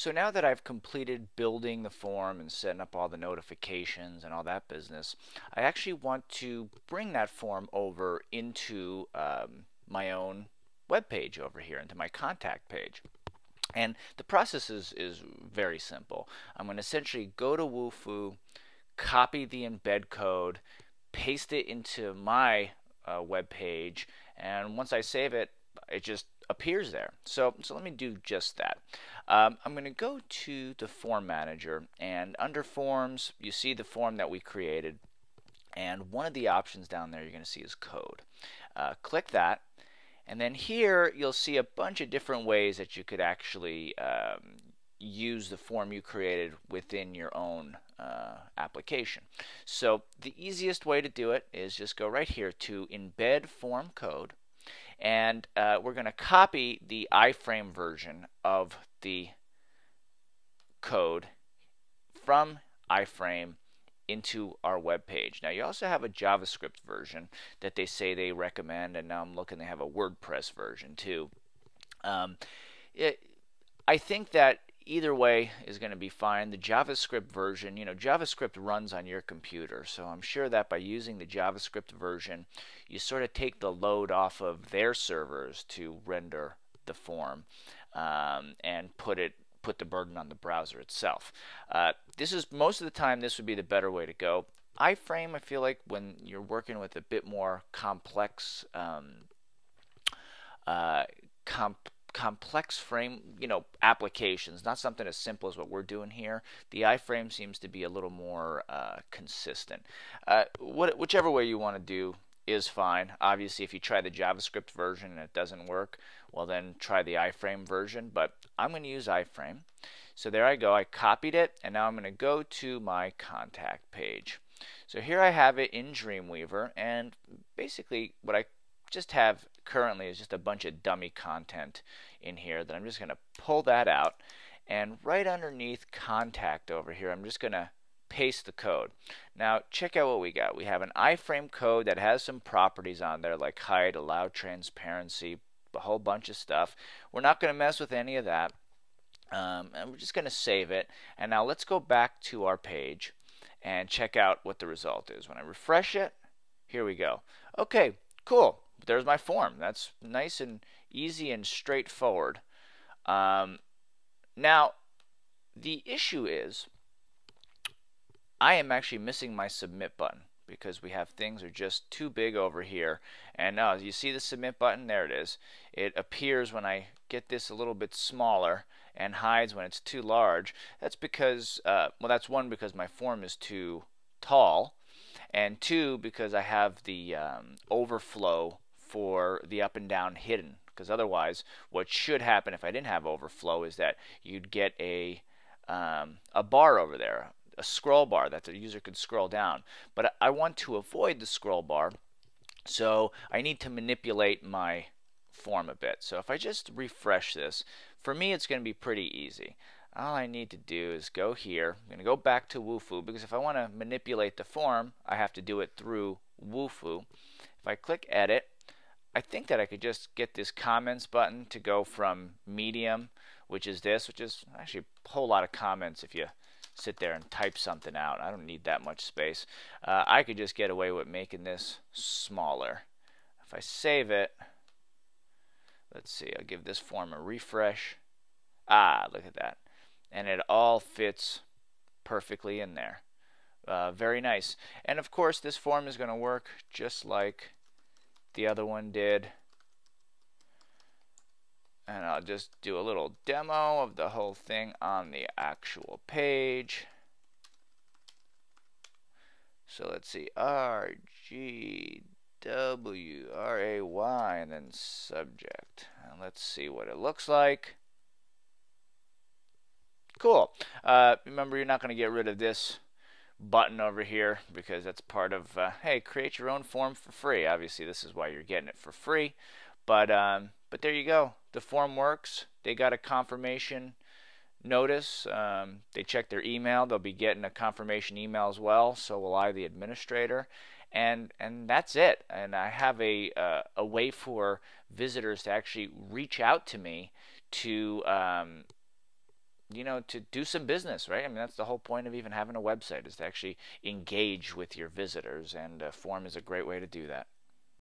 So now that I've completed building the form and setting up all the notifications and all that business, I actually want to bring that form over into um, my own web page over here, into my contact page. And the process is, is very simple. I'm going to essentially go to Wufoo, copy the embed code, paste it into my uh, web page, and once I save it, it just appears there. So, so let me do just that. Um, I'm going to go to the form manager and under forms you see the form that we created and one of the options down there you're going to see is code. Uh, click that and then here you'll see a bunch of different ways that you could actually um, use the form you created within your own uh, application. So the easiest way to do it is just go right here to embed form code and uh, we're going to copy the iframe version of the code from iframe into our web page. Now you also have a JavaScript version that they say they recommend and now I'm looking they have a WordPress version too. Um, it, I think that either way is going to be fine. The JavaScript version, you know, JavaScript runs on your computer, so I'm sure that by using the JavaScript version, you sort of take the load off of their servers to render the form um, and put it put the burden on the browser itself. Uh, this is most of the time this would be the better way to go. iframe, I feel like when you're working with a bit more complex um, uh, comp complex frame, you know, applications, not something as simple as what we're doing here. The iframe seems to be a little more uh, consistent. Uh, what, whichever way you want to do is fine. Obviously, if you try the JavaScript version and it doesn't work, well then try the iframe version, but I'm going to use iframe. So there I go, I copied it, and now I'm going to go to my contact page. So here I have it in Dreamweaver, and basically what I just have currently is just a bunch of dummy content in here that I'm just going to pull that out and right underneath contact over here I'm just going to paste the code. Now check out what we got. We have an iframe code that has some properties on there like height, allow transparency, a whole bunch of stuff. We're not going to mess with any of that. Um, and we're just going to save it. And now let's go back to our page and check out what the result is. When I refresh it, here we go. Okay, cool there's my form. That's nice and easy and straightforward. Um, now, the issue is I am actually missing my submit button because we have things are just too big over here. And now, uh, you see the submit button? There it is. It appears when I get this a little bit smaller and hides when it's too large. That's because, uh, well, that's one because my form is too tall, and two because I have the um, overflow for the up and down hidden. Because otherwise what should happen if I didn't have overflow is that you'd get a um, a bar over there a scroll bar that the user could scroll down. But I want to avoid the scroll bar so I need to manipulate my form a bit. So if I just refresh this for me it's going to be pretty easy. All I need to do is go here. I'm going to go back to Wufoo because if I want to manipulate the form I have to do it through Wufoo. If I click edit I think that I could just get this comments button to go from medium, which is this, which is actually a whole lot of comments if you sit there and type something out. I don't need that much space. Uh, I could just get away with making this smaller. If I save it, let's see, I'll give this form a refresh. Ah, look at that. And it all fits perfectly in there. Uh, very nice. And of course, this form is going to work just like the other one did. And I'll just do a little demo of the whole thing on the actual page. So let's see, R, G, W, R, A, Y, and then subject. And let's see what it looks like. Cool. Uh, remember, you're not going to get rid of this button over here because that's part of uh, hey create your own form for free. Obviously this is why you're getting it for free. But um, but there you go. The form works. They got a confirmation notice. Um, they check their email. They'll be getting a confirmation email as well. So will I the administrator. And and that's it. And I have a uh, a way for visitors to actually reach out to me to um, you know, to do some business, right? I mean, that's the whole point of even having a website is to actually engage with your visitors, and a form is a great way to do that.